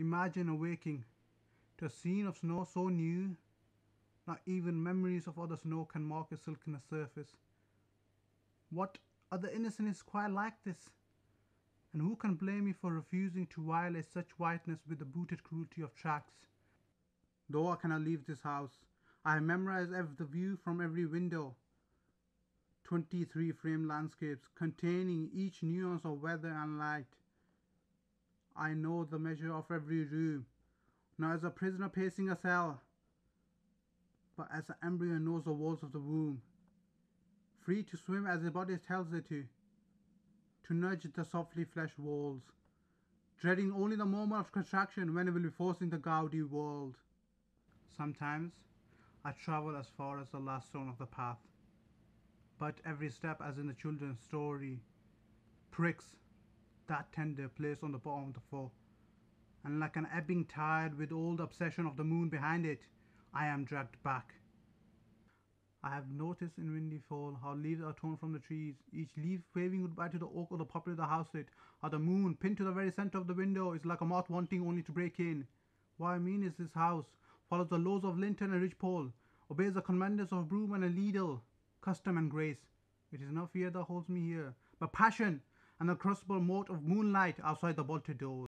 Imagine awaking to a scene of snow so new, not even memories of other snow can mark its silken surface. What other innocent is quite like this? And who can blame me for refusing to violate such whiteness with the booted cruelty of tracks? Though I cannot leave this house, I have memorized the view from every window. 23 frame landscapes containing each nuance of weather and light. I know the measure of every room, not as a prisoner pacing a cell, but as an embryo knows the walls of the womb, free to swim as the body tells it to, to nudge the softly fleshed walls, dreading only the moment of contraction when it will be forcing the gaudy world. Sometimes I travel as far as the last stone of the path, but every step, as in the children's story, pricks that tender place on the bottom of the floor, and like an ebbing tide with all the obsession of the moon behind it, I am dragged back. I have noticed in windy fall how leaves are torn from the trees, each leaf waving goodbye to the oak or the poplar the house lit, how the moon, pinned to the very centre of the window, is like a moth wanting only to break in. What I mean is this house follows the laws of lintel and ridgepole, obeys the commandments of broom and a ladle, custom and grace. It is not fear that holds me here, but passion and the crucible moat of moonlight outside the bolted doors.